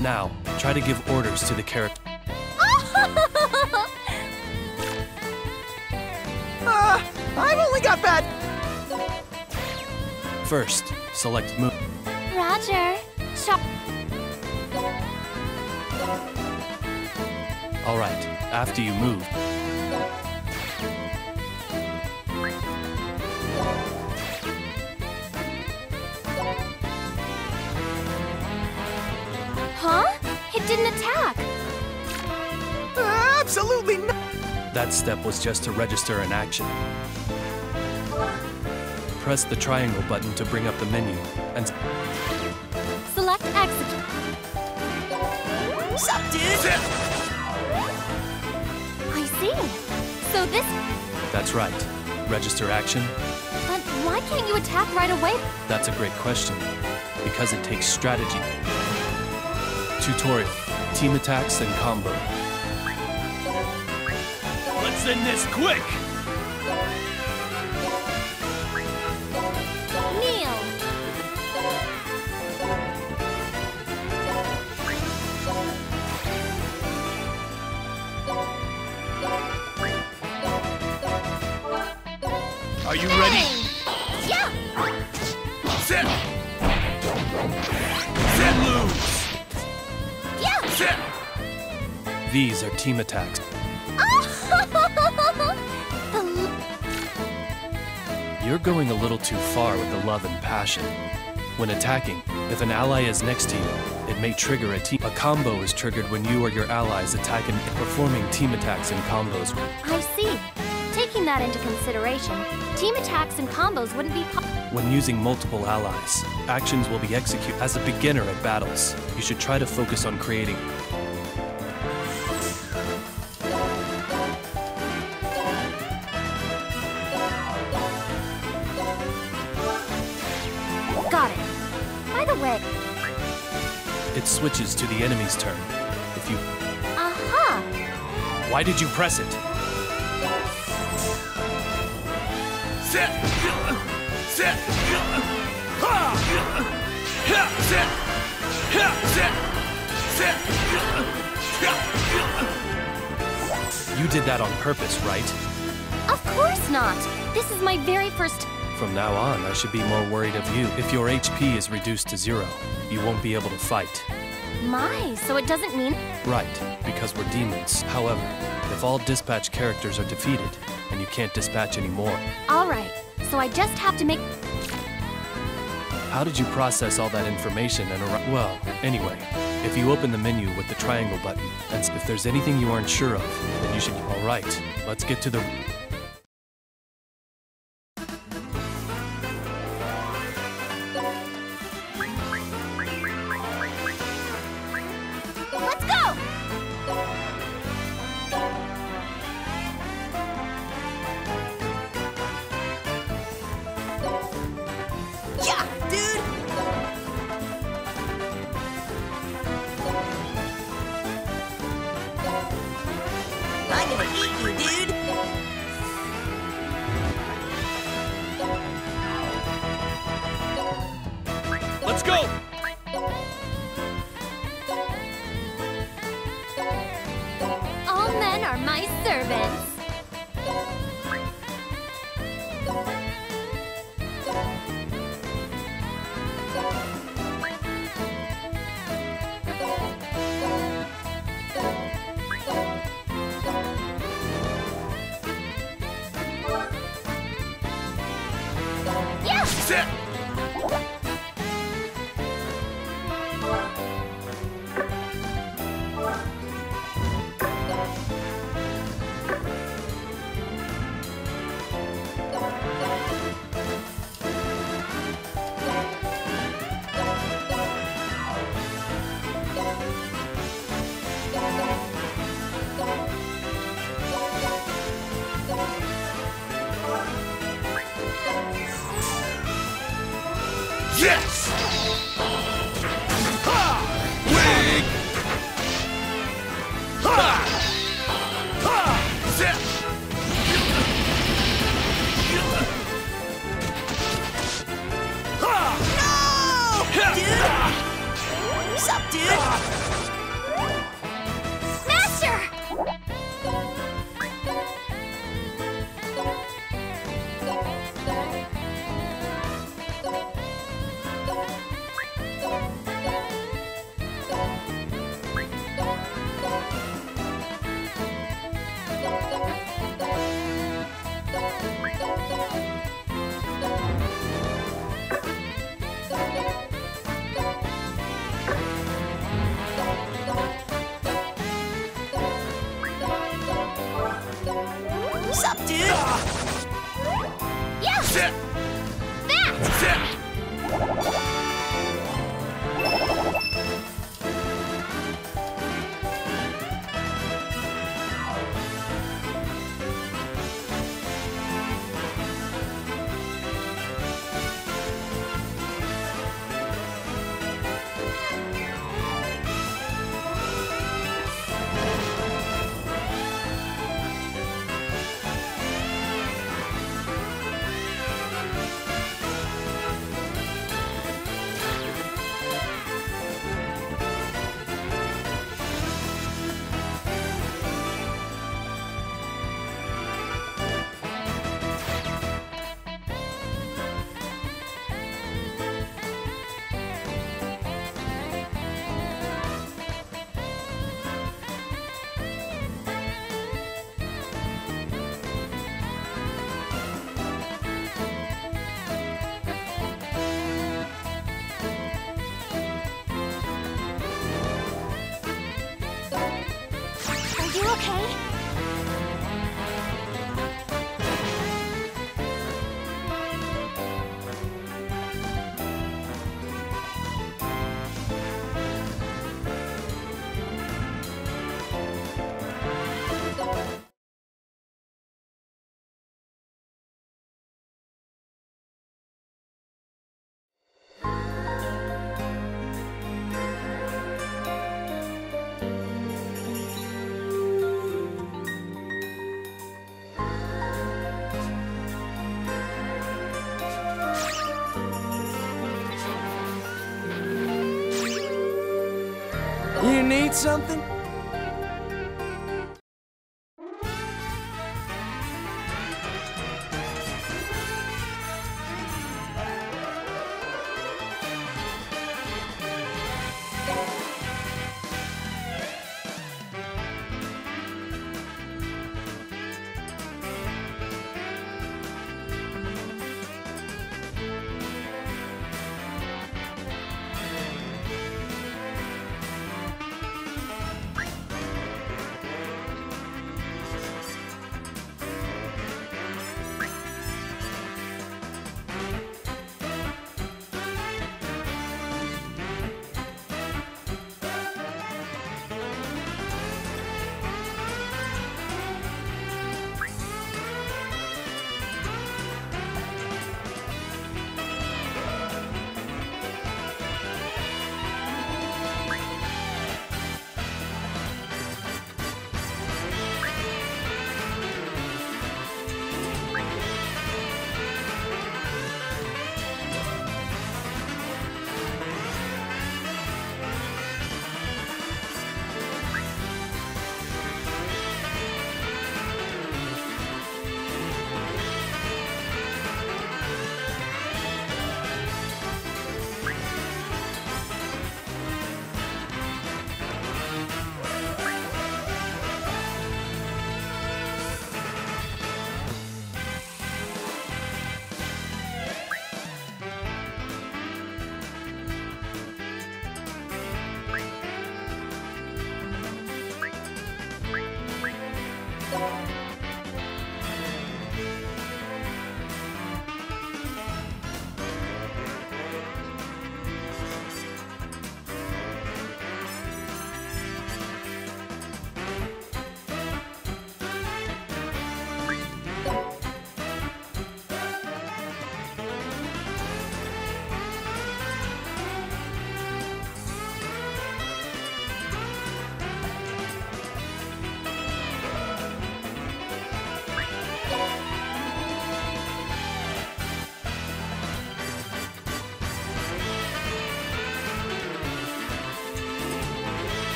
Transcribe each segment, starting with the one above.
Now, try to give orders to the character. Ah, I've only got bad. First, select move. Roger. Shop. Alright, after you move, didn't attack. Absolutely not. that step was just to register an action. Press the triangle button to bring up the menu, and Select execute. Sup, dude? I see. So this. that's right. Register action? But why can't you attack right away? That's a great question. Because it takes strategy. Tutorial. Team attacks and combo. Let's end this quick! Kneel. Are you ready? Yeah. Sit! Sit Yeah. Sit! These are team attacks. You're going a little too far with the love and passion. When attacking, if an ally is next to you, it may trigger a team. A combo is triggered when you or your allies attack and performing team attacks and combos. I see. Taking that into consideration, team attacks and combos wouldn't be po- When using multiple allies, actions will be executed. As a beginner at battles, you should try to focus on creating. Got it. By the way, It switches to the enemy's turn. If you. aha! Why did you press it? You did that on purpose, right? Of course not. This is my very first. From now on, I should be more worried of you. If your HP is reduced to zero, you won't be able to fight. My, so it doesn't mean. Right, because we're demons. However, if all dispatch characters are defeated, and you can't dispatch anymore, Alright, so I just have to make. how did you process all that information and arri- Well, anyway, if you open the menu with the triangle button, and if there's anything you aren't sure of, then you should. Alright, let's get to the. Yeah! Sit! Need something?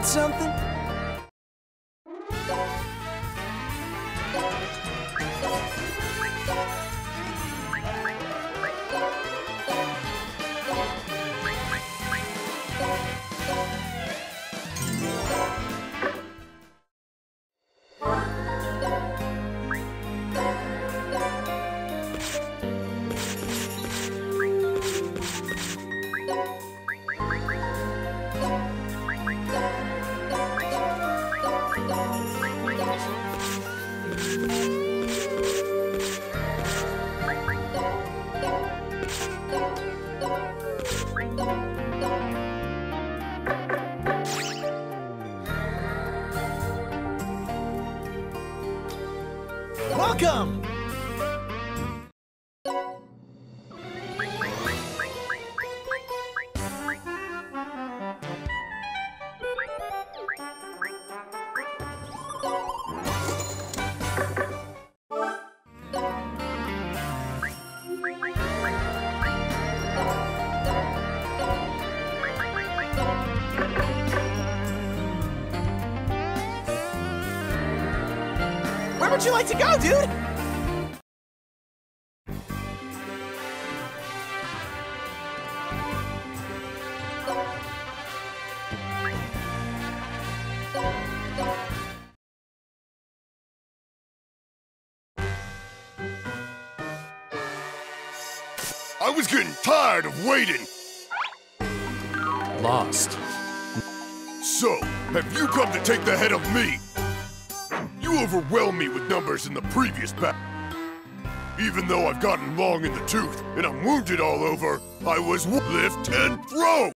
Need something? Where would you like to go, dude? I was getting tired of waiting. Lost. So, have you come to take the head of me? You overwhelmed me with numbers in the previous battle. Even though I've gotten long in the tooth and I'm wounded all over, I was lift and throw.